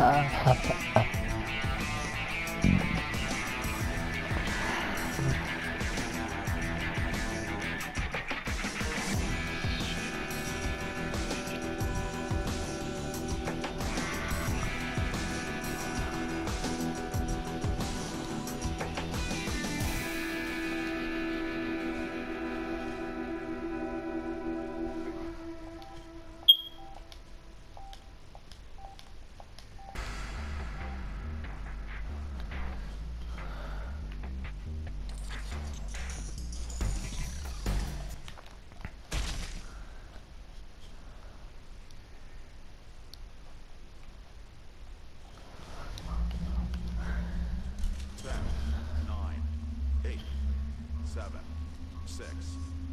Nine, eight, seven, six,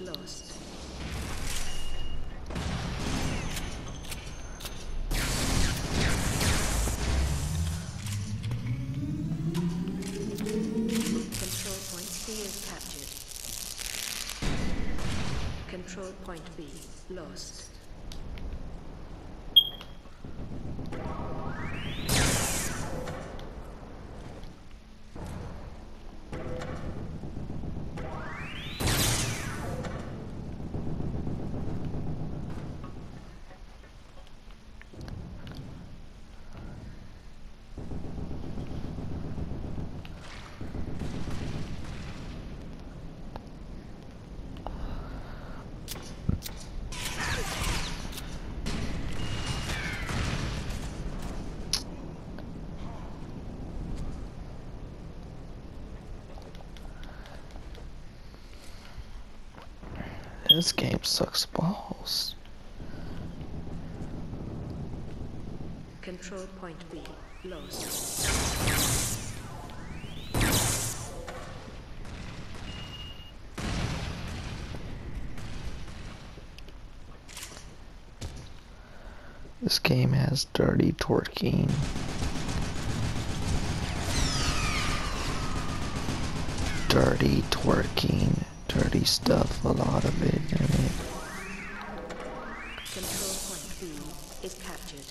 Lost. Control point C is captured. Control point B lost. This game sucks balls. Control point B lost. This game has dirty twerking. Dirty twerking. Dirty stuff, a lot of it in. Control point B is captured.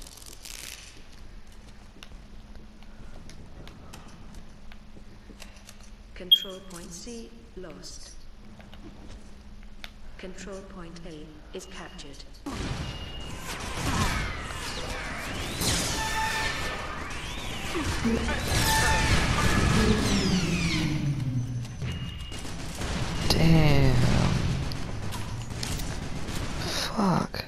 Control point C lost. Control point A is captured. Damn. Fuck.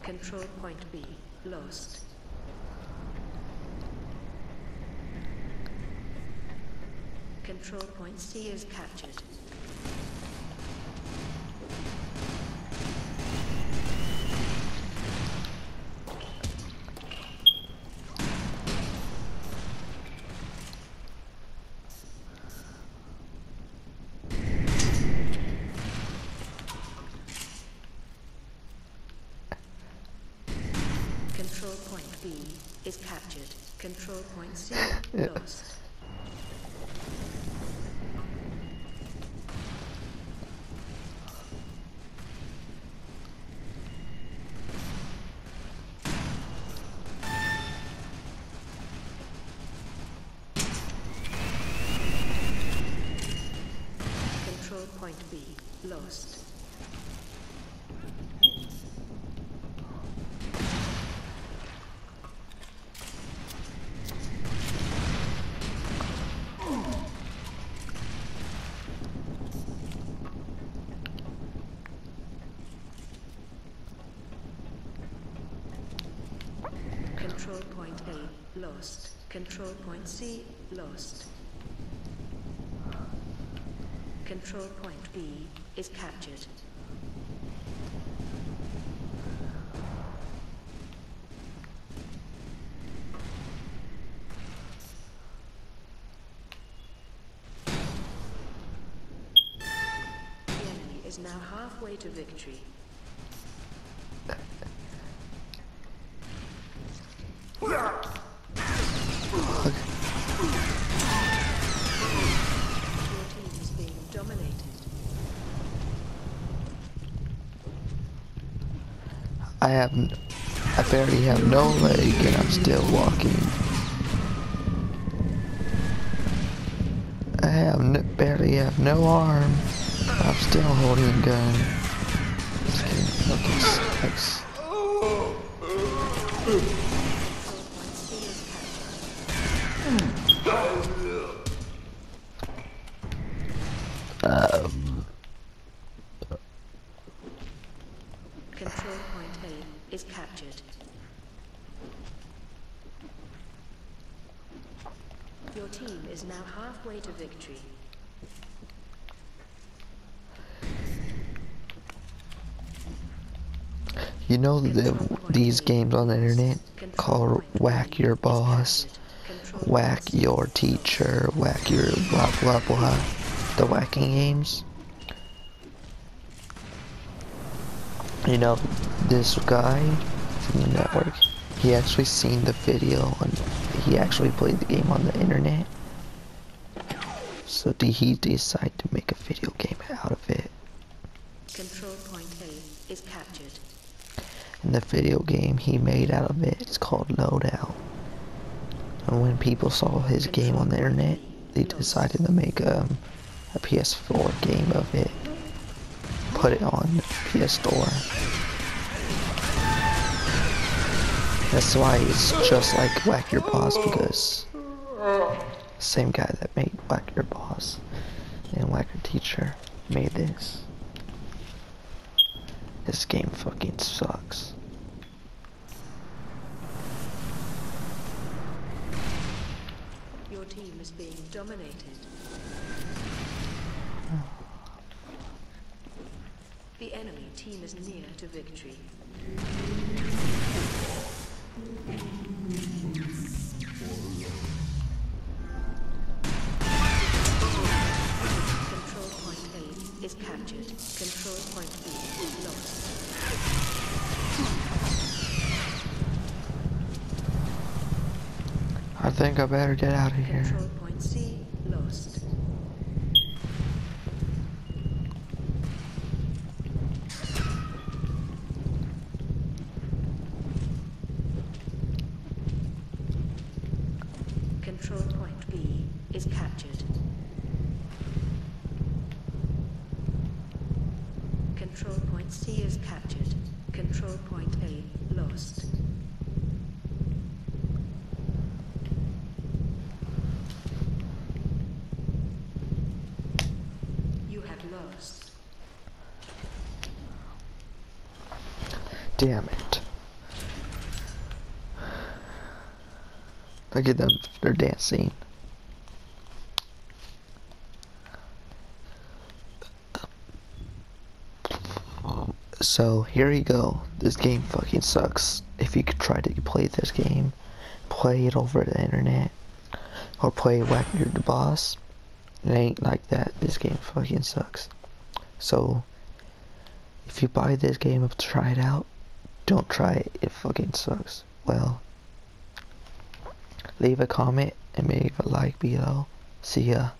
Control point B lost. Control point C is captured. Control point B is captured. Control point C Yeah. lost. Control point B lost. Control point A lost. Control point C lost. Control point B is captured. The enemy is now halfway to victory. I have, I barely have no leg and I'm still walking. I have barely have no arm. I'm still holding a gun. This game fucking Um, Control point A is captured. Your team is now halfway to victory. you know the, these games on the internet called Whack Your Boss, Whack Your Teacher, Whack Your blah blah blah. The whacking games. You know, this guy from the network, he actually seen the video and he actually played the game on the internet. So did he decide to make a video game out of it. Control point A is captured. And the video game he made out of it is called Loadout. And when people saw his game on the internet, they decided to make um, a PS4 game of it. Put it on PS Store. That's why it's just like Whack Your Boss because same guy that made Whack Your Boss and Whack Your Teacher made this. This game fucking sucks. Your team is being dominated. The enemy team is near to victory. Control point A is captured. Control point B is lost. I think I better get out of here. Control point C lost. Control point B is captured. Control point C is captured. Control point A lost. You have lost. Damn it. Look at them, they're dancing. So here you go. This game fucking sucks. If you could try to play this game, play it over the internet, or play Whack Your the Boss. It ain't like that. This game fucking sucks. So if you buy this game try it out, don't try it. It fucking sucks. Well, leave a comment and leave a like below. See ya.